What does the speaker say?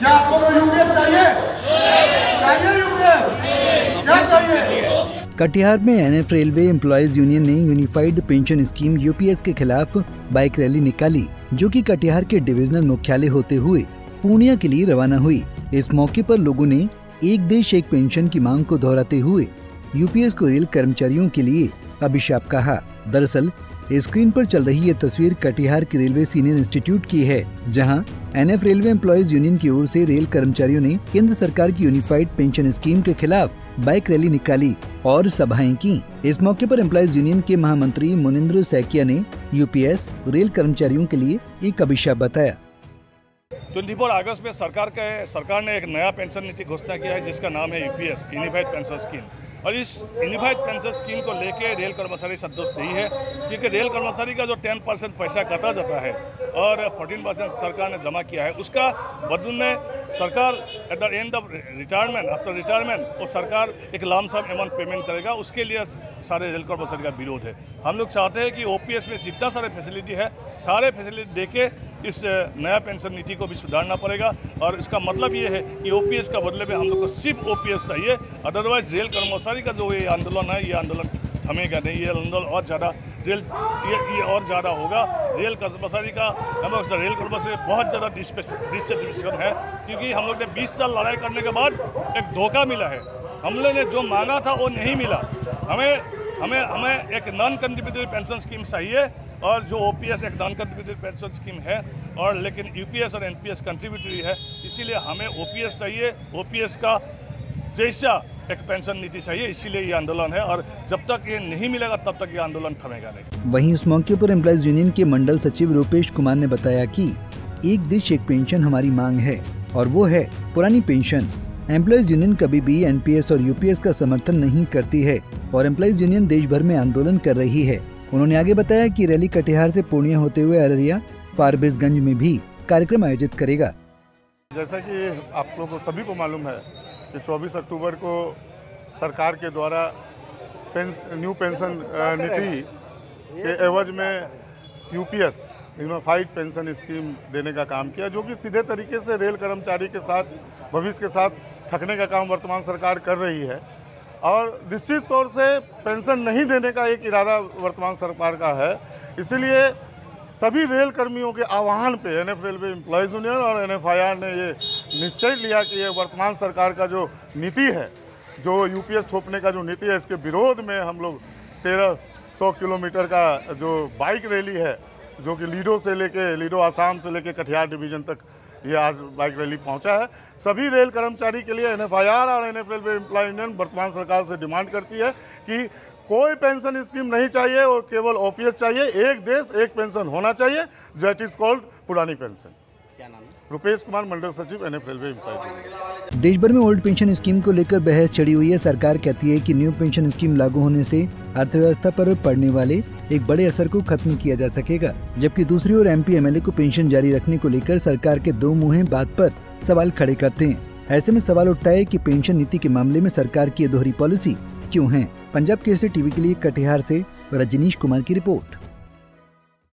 क्या आप लोग को यूपीएस चाहिए? चाहिए यूपीएस क्या चाहिए? कटिहार में एनएफ रेलवे एम्प्लॉयज़ यूनियन ने यूनिफाइड पेंशन स्कीम यूपीएस के खिलाफ बाइक रैली निकाली, जो कि कटिहार के डिविजनल मुख्यालय होते हुए पूर्णिया के लिए रवाना हुई। इस मौके पर लोगों ने एक देश एक पेंशन की मांग को दोहराते हुए यूपीएस को रेल कर्मचारियों के लिए अभिशाप कहा। दरअसल स्क्रीन पर चल रही ये तस्वीर कटिहार के रेलवे सीनियर इंस्टीट्यूट की है, जहाँ एनएफ रेलवे एम्प्लॉयज़ यूनियन की ओर से रेल कर्मचारियों ने केंद्र सरकार की यूनिफाइड पेंशन स्कीम के खिलाफ बाइक रैली निकाली और सभाएँ की। इस मौके पर एम्प्लॉयज़ यूनियन के महामंत्री मुनिंद्र सैकिया ने यूपीएस रेल कर्मचारियों के लिए एक अभिशाप बताया। ट्वेंटी फोर अगस्त में सरकार के सरकार ने एक नया पेंशन नीति घोषणा किया है, जिसका नाम है यूपीएस, यूनिफाइड पेंशन स्कीम। और इस यूनिफाइड पेंशन स्कीम को लेके रेल कर्मचारी संतुष्ट नहीं है, क्योंकि रेल कर्मचारी का जो 10 परसेंट पैसा काटा जाता है और फोर्टीन परसेंट सरकार ने जमा किया है, उसका बदल में सरकार at the end of retirement after retirement वो सरकार एक लाम सम अमाउंट पेमेंट करेगा। उसके लिए सारे रेल कर्मचारी का विरोध है। हम लोग चाहते हैं कि ओपीएस में जितना सारे फैसिलिटी है, सारे फैसिलिटी दे के इस नया पेंशन नीति को भी सुधारना पड़ेगा। और इसका मतलब ये है कि ओपीएस का बदले में हम लोग को सिर्फ़ ओपीएस चाहिए। अदरवाइज़ रेल कर्मचारी का जो ये आंदोलन है, ये आंदोलन थमेगा नहीं। ये आंदोलन और ज़्यादा रेल ये ये और ज़्यादा होगा। रेल कर्मचारी का, हम रेल कर्मचारी बहुत ज़्यादा डिससेटिस्फेक्शन है, क्योंकि हम लोग ने 20 साल लड़ाई करने के बाद एक धोखा मिला है। हम लोग ने जो मांगा था वो नहीं मिला। हमें हमें हमें एक नॉन कंट्रीब्यूटरी पेंशन स्कीम चाहिए और जो ओपीएस एक नॉन कंट्रीब्यूटरी पेंशन स्कीम है और लेकिन यूपीएस और एनपीएस कंट्रीब्यूटरी है, इसीलिए हमें ओपीएस चाहिए। ओपीएस का जैसा एक पेंशन नीति चाहिए इसीलिए ये आंदोलन है और जब तक ये नहीं मिलेगा तब तक ये आंदोलन थमेगा नहीं। वहीं इस मौके पर एम्प्लॉयज़ यूनियन के मंडल सचिव रूपेश कुमार ने बताया कि एक देश एक पेंशन हमारी मांग है और वो है पुरानी पेंशन। एम्प्लॉयज़ यूनियन कभी भी एनपीएस और यूपीएस का समर्थन नहीं करती है और एम्प्लॉयज़ यूनियन देश भर में आंदोलन कर रही है। उन्होंने आगे बताया कि रैली कटिहार से पूर्णिया होते हुए अररिया फारबिसगंज में भी कार्यक्रम आयोजित करेगा। जैसा कि आप लोगों को सभी को मालूम है कि 24 अक्टूबर को सरकार के द्वारा पेंस, न्यू पेंशन नीति के एवज में यूपीएस यूनिफाइड पेंशन स्कीम देने का काम किया जो कि सीधे तरीके से रेल कर्मचारी के साथ भविष्य के साथ थकने का काम वर्तमान सरकार कर रही है। और निश्चित तौर से पेंशन नहीं देने का एक इरादा वर्तमान सरकार का है। इसीलिए सभी रेल कर्मियों के आह्वान पे एनएफ रेलवे एम्प्लॉयज़ यूनियन और एनएफआईआर ने ये निश्चय लिया कि ये वर्तमान सरकार का जो नीति है, जो यूपीएस थोपने का जो नीति है, इसके विरोध में हम लोग तेरह सौ किलोमीटर का जो बाइक रैली है, जो कि लीडो से लेके, लीडो आसाम से लेके कटिहार डिवीज़न तक ये आज बाइक रैली पहुँचा है। सभी रेल कर्मचारी के लिए एनएफआईआर और एनएफ रेलवे एम्प्लॉय वर्तमान सरकार से डिमांड करती है कि कोई पेंशन स्कीम नहीं चाहिए और केवल ओपीएस चाहिए, एक देश, एक पेंशन होना चाहिए दैट इज़ कॉल्ड पुरानी पेंशन। क्या नाम है? रुपेश कुमार मंडल सचिव एनएफ रेलवे देश भर में ओल्ड पेंशन स्कीम को लेकर बहस चढ़ी हुई है। सरकार कहती है कि न्यू पेंशन स्कीम लागू होने से अर्थव्यवस्था पर पड़ने वाले एक बड़े असर को खत्म किया जा सकेगा जबकि दूसरी ओर एमपी एमएलए को पेंशन जारी रखने को लेकर सरकार के दो मुहे बात पर सवाल खड़े करते हैं। ऐसे में सवाल उठता है कि पेंशन नीति के मामले में सरकार की दोहरी पॉलिसी क्यों है? पंजाब केसरी टीवी के लिए कटिहार से रजनीश कुमार की रिपोर्ट।